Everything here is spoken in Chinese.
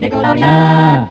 Nickelodeon.